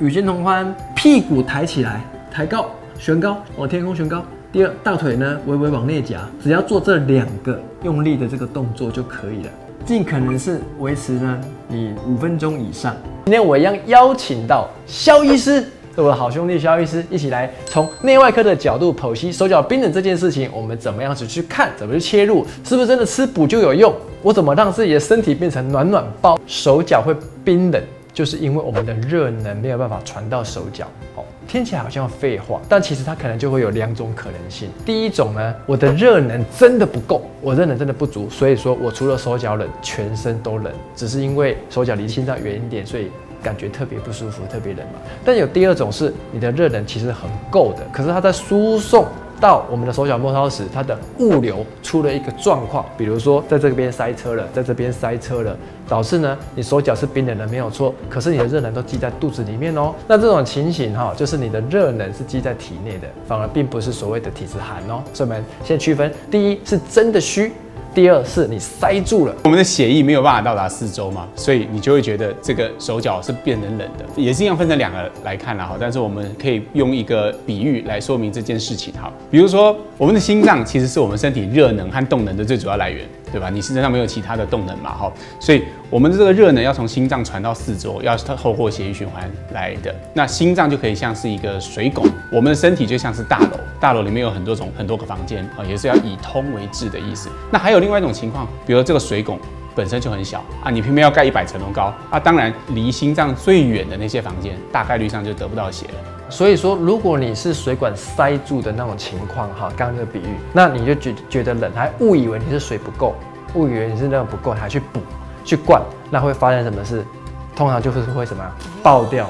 与肩同宽，屁股抬起来，抬高，悬高，往天空悬高。第二，大腿呢微微往内夹，只要做这两个用力的这个动作就可以了。尽可能是维持呢你五分钟以上。今天我一样邀请到肖医师，我的好兄弟肖医师，一起来从内外科的角度剖析手脚冰冷这件事情，我们怎么样子去看，怎么去切入，是不是真的吃补就有用？我怎么让自己的身体变成暖暖包？手脚会冰冷，就是因为我们的热能没有办法传到手脚。好，听起来好像废话，但其实它可能就会有两种可能性。第一种呢，我的热能真的不够，我热能真的不足，所以说我除了手脚冷，全身都冷，只是因为手脚离心脏远一点，所以感觉特别不舒服，特别冷嘛。但有第二种是你的热能其实很够的，可是它在输送。到我们的手脚末梢时，它的物流出了一个状况，比如说在这边塞车了，在这边塞车了，导致呢你手脚是冰冷的没有错，可是你的热能都积在肚子里面哦。那这种情形哈，就是你的热能是积在体内的，反而并不是所谓的体质寒哦。所以我们先区分，第一是真的虚。第二是你塞住了，我们的血液没有办法到达四周嘛，所以你就会觉得这个手脚是变冷冷的，也是一样分成两个来看了哈。但是我们可以用一个比喻来说明这件事情哈，比如说我们的心脏其实是我们身体热能和动能的最主要来源。对吧？你身上没有其他的动能嘛，哈，所以我们的这个热能要从心脏传到四周，要透过血液循环来的。那心脏就可以像是一个水拱，我们的身体就像是大楼，大楼里面有很多种很多个房间啊，也是要以通为治的意思。那还有另外一种情况，比如这个水拱。本身就很小啊，你偏偏要盖一百层楼高啊，当然离心脏最远的那些房间，大概率上就得不到血了。所以说，如果你是水管塞住的那种情况，哈，刚刚那个比喻，那你就觉觉得冷，还误以为你是水不够，误以为你是那种不够，还去补去灌，那会发生什么事？通常就是会什么爆掉。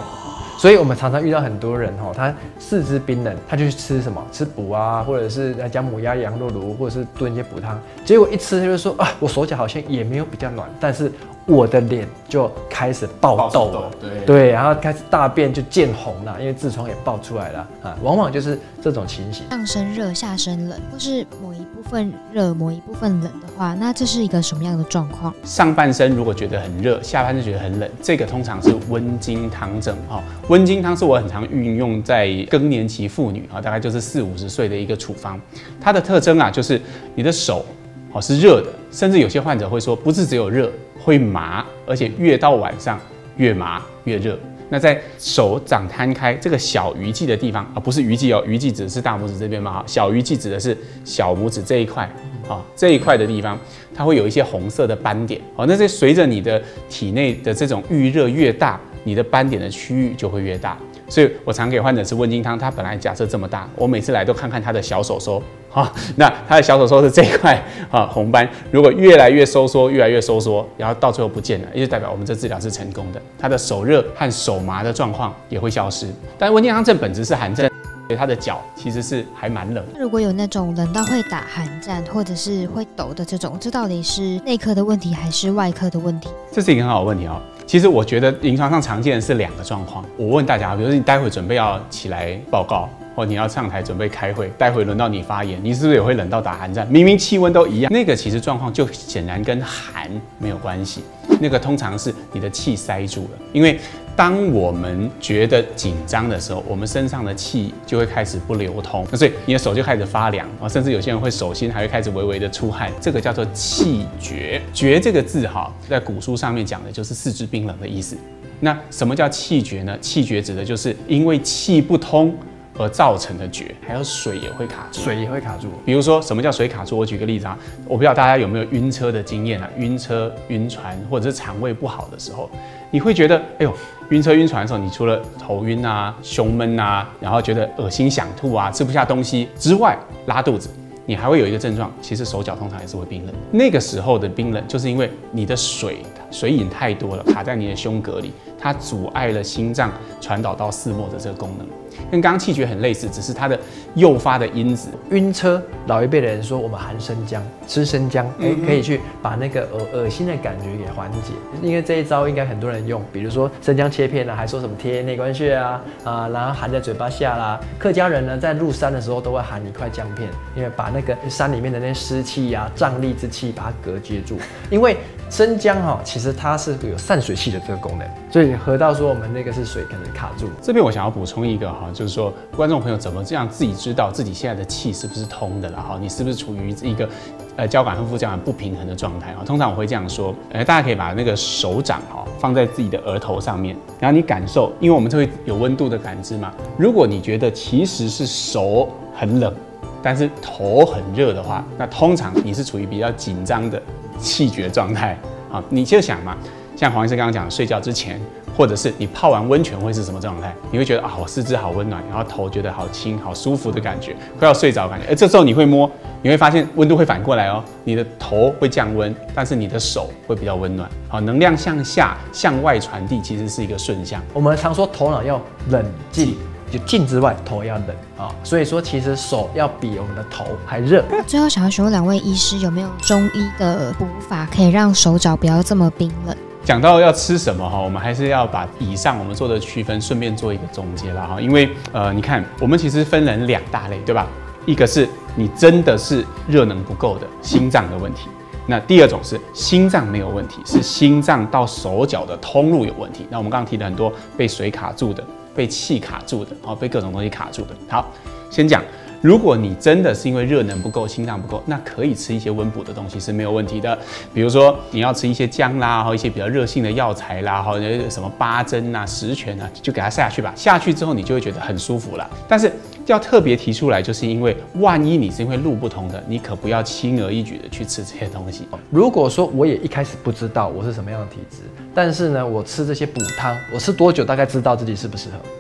所以我们常常遇到很多人哈，他四肢冰冷，他就去吃什么吃补啊，或者是来加母鸭羊肉炉，或者是炖一些补汤，结果一吃他就说啊，我手脚好像也没有比较暖，但是。我的脸就开始爆痘了，对对，然后开始大便就见红了，因为痔疮也爆出来了啊，往往就是这种情形。上身热，下身冷，或是某一部分热，某一部分冷的话，那这是一个什么样的状况？上半身如果觉得很热，下半身觉得很冷，这个通常是温经汤症啊。温经汤是我很常运用在更年期妇女啊，大概就是四五十岁的一个处方。它的特征啊，就是你的手哦是热的，甚至有些患者会说，不是只有热。会麻，而且越到晚上越麻越热。那在手掌摊开这个小鱼际的地方啊，不是鱼际哦，鱼际指的是大拇指这边嘛，小鱼际指的是小拇指这一块啊，这一块的地方，它会有一些红色的斑点哦。那这随着你的体内的这种预热越大，你的斑点的区域就会越大。所以我常给患者吃温经汤，他本来假设这么大，我每次来都看看他的小手手。好，那他的小手手是这一块啊红斑，如果越来越收缩，越来越收缩，然后到最后不见了，也就代表我们这治疗是成功的。他的手热和手麻的状况也会消失。但温经汤症本质是寒症，所以他的脚其实是还蛮冷。如果有那种冷到会打寒战或者是会抖的这种，这到底是内科的问题还是外科的问题？这是一个很好的问题哦。其实我觉得临床上常见的是两个状况。我问大家，比如说你待会准备要起来报告。或你要上台准备开会，待会轮到你发言，你是不是也会冷到打寒战？明明气温都一样，那个其实状况就显然跟寒没有关系，那个通常是你的气塞住了。因为当我们觉得紧张的时候，我们身上的气就会开始不流通，那所以你的手就开始发凉啊，甚至有些人会手心还会开始微微的出汗，这个叫做气绝。绝这个字哈，在古书上面讲的就是四肢冰冷的意思。那什么叫气绝呢？气绝指的就是因为气不通。而造成的绝，还有水也会卡住，水也会卡住。比如说，什么叫水卡住？我举个例子啊，我不知道大家有没有晕车的经验啊？晕车、晕船，或者是肠胃不好的时候，你会觉得，哎呦，晕车、晕船的时候，你除了头晕啊、胸闷啊，然后觉得恶心、想吐啊、吃不下东西之外，拉肚子，你还会有一个症状，其实手脚通常也是会冰冷。那个时候的冰冷，就是因为你的水水饮太多了，卡在你的胸膈里，它阻碍了心脏传导到四末的这个功能。跟刚刚气绝很类似，只是它的诱发的因子。晕车，老一辈的人说我们含生姜，吃生姜，哎，可以去把那个恶恶心的感觉给缓解。因为这一招应该很多人用，比如说生姜切片啊，还说什么贴内关穴啊，啊，然后含在嘴巴下啦。客家人呢，在入山的时候都会含一块姜片，因为把那个山里面的那湿气呀、瘴疠之气把它隔绝住。因为生姜哈，其实它是有散水器的这个功能，所以喝到说我们那个是水可能卡住。这边我想要补充一个哈，就是说观众朋友怎么这样自己知道自己现在的气是不是通的了哈？你是不是处于一个呃交感和副交感不平衡的状态啊？通常我会这样说，呃，大家可以把那个手掌哈放在自己的额头上面，然后你感受，因为我们这会有温度的感知嘛。如果你觉得其实是手很冷。但是头很热的话，那通常你是处于比较紧张的气绝状态啊。你就想嘛，像黄医生刚刚讲，睡觉之前，或者是你泡完温泉会是什么状态？你会觉得啊，我四肢好温暖，然后头觉得好轻、好舒服的感觉，快要睡着感觉。哎，这时候你会摸，你会发现温度会反过来哦，你的头会降温，但是你的手会比较温暖。好，能量向下向外传递，其实是一个顺向。我们常说头脑要冷静。就静之外，头要冷啊，所以说其实手要比我们的头还热。最后想要询问两位医师，有没有中医的补法可以让手脚不要这么冰冷？讲到要吃什么哈，我们还是要把以上我们做的区分顺便做一个总结了哈，因为呃，你看我们其实分成两大类，对吧？一个是你真的是热能不够的心脏的问题，那第二种是心脏没有问题，是心脏到手脚的通路有问题。那我们刚刚提了很多被水卡住的。被气卡住的，哦，被各种东西卡住的。好，先讲，如果你真的是因为热能不够、心脏不够，那可以吃一些温补的东西是没有问题的。比如说你要吃一些姜啦，或一些比较热性的药材啦，或者什么八珍啊、十全啊，就给它下去吧。下去之后你就会觉得很舒服了。但是要特别提出来，就是因为万一你是因为路不同的，你可不要轻而易举的去吃这些东西。如果说我也一开始不知道我是什么样的体质。但是呢，我吃这些补汤，我吃多久大概知道自己适不适合？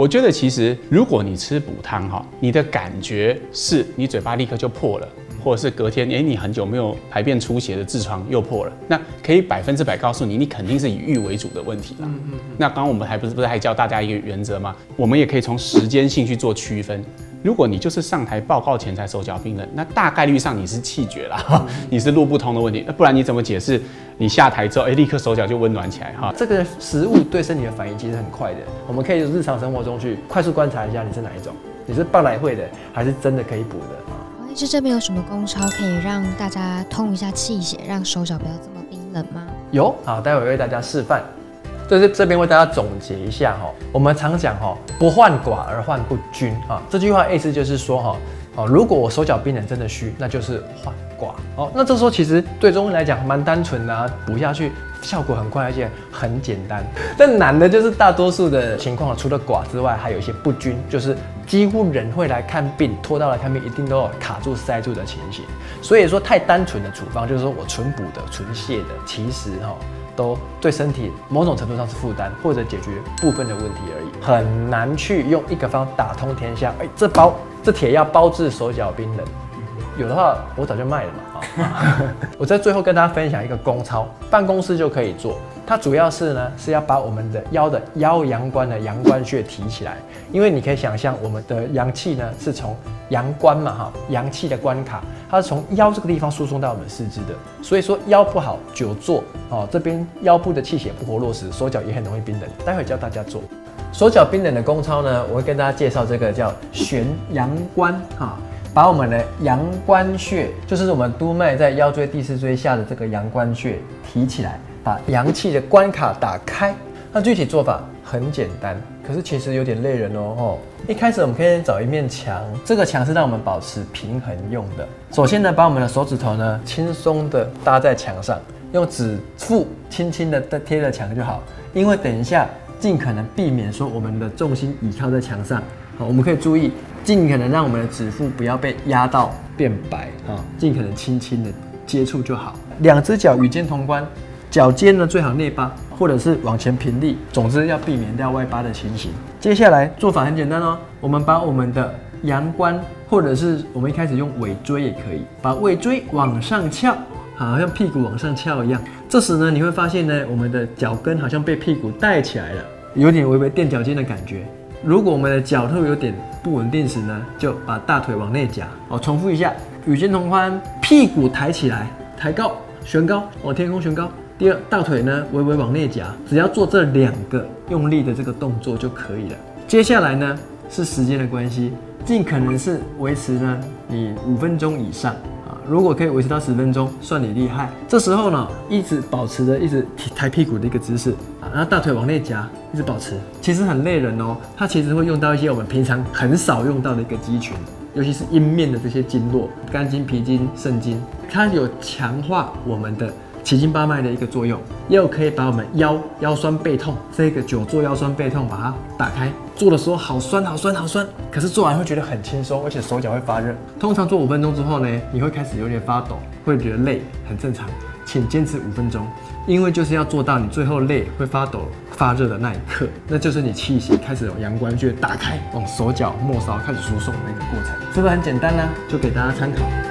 我觉得其实如果你吃补汤哈，你的感觉是你嘴巴立刻就破了，或者是隔天哎你很久没有排便出血的痔疮又破了，那可以百分之百告诉你，你肯定是以欲为主的问题了。那刚刚我们还不是不是还教大家一个原则吗？我们也可以从时间性去做区分。如果你就是上台报告前才手脚冰冷，那大概率上你是气绝了，你是路不通的问题。那不然你怎么解释你下台之后，哎，立刻手脚就温暖起来哈？这个食物对身体的反应其实很快的，我们可以日常生活中去快速观察一下你是哪一种，你是半来会的，还是真的可以补的啊？黄医师这边有什么功操可以让大家通一下气血，让手脚不要这么冰冷吗？有，好，待会为大家示范。就是这边为大家总结一下哈，我们常讲哈，不患寡而患不均啊。这句话意思就是说哈，哦，如果我手脚冰冷真的虚，那就是患寡哦。那这时候其实对中医来讲蛮单纯的，啊补下去效果很快，而且很简单。但难的就是大多数的情况，除了寡之外，还有一些不均，就是几乎人会来看病，拖到来看病，一定都有卡住塞住的情形。所以说太单纯的处方，就是说我纯补的、纯泻的，其实哈。都对身体某种程度上是负担，或者解决部分的问题而已，很难去用一个方打通天下。哎，这包这铁药包治手脚冰冷，有的话我早就卖了嘛。我在最后跟大家分享一个功操，办公室就可以做。它主要是呢是要把我们的腰的腰阳关的阳关穴提起来，因为你可以想象我们的阳气呢是从阳关嘛哈，阳气的关卡，它是从腰这个地方输送到我们四肢的，所以说腰不好久坐哦，这边腰部的气血不活络时，手脚也很容易冰冷。待会教大家做手脚冰冷的功操呢，我会跟大家介绍这个叫悬阳关哈，把我们的阳关穴，就是我们督脉在腰椎第四椎下的这个阳关穴提起来。把阳气的关卡打开，那具体做法很简单，可是其实有点累人哦。吼，一开始我们可以找一面墙，这个墙是让我们保持平衡用的。首先呢，把我们的手指头呢轻松的搭在墙上，用指腹轻轻的贴着墙就好。因为等一下尽可能避免说我们的重心倚靠在墙上，好，我们可以注意尽可能让我们的指腹不要被压到变白啊，尽可能轻轻的接触就好。两只脚与肩同宽。脚尖呢最好内八，或者是往前平立，总之要避免掉外八的情形。接下来做法很简单哦，我们把我们的阳关，或者是我们一开始用尾椎也可以，把尾椎往上翘，好像屁股往上翘一样。这时呢，你会发现呢，我们的脚跟好像被屁股带起来了，有点微微垫脚尖的感觉。如果我们的脚特别有点不稳定时呢，就把大腿往内夹。哦，重复一下，与肩同宽，屁股抬起来，抬高，悬高，往天空悬高。第二，大腿呢微微往内夹，只要做这两个用力的这个动作就可以了。接下来呢是时间的关系，尽可能是维持呢你五分钟以上。如果可以维持到十分钟，算你厉害。这时候呢，一直保持着一直抬屁股的一个姿势啊，然后大腿往内夹，一直保持。其实很累人哦，它其实会用到一些我们平常很少用到的一个肌群，尤其是阴面的这些经络，肝经、脾经、肾经，它有强化我们的。奇经八脉的一个作用，又可以把我们腰腰酸背痛这个久坐腰酸背痛把它打开。做的时候好酸好酸好酸，可是做完会觉得很轻松，而且手脚会发热。通常做五分钟之后呢，你会开始有点发抖，会觉得累，很正常。请坚持五分钟，因为就是要做到你最后累会发抖发热的那一刻，那就是你气息开始有阳关就打开，往手脚末梢开始输送的一个过程。是不是很简单呢？就给大家参考。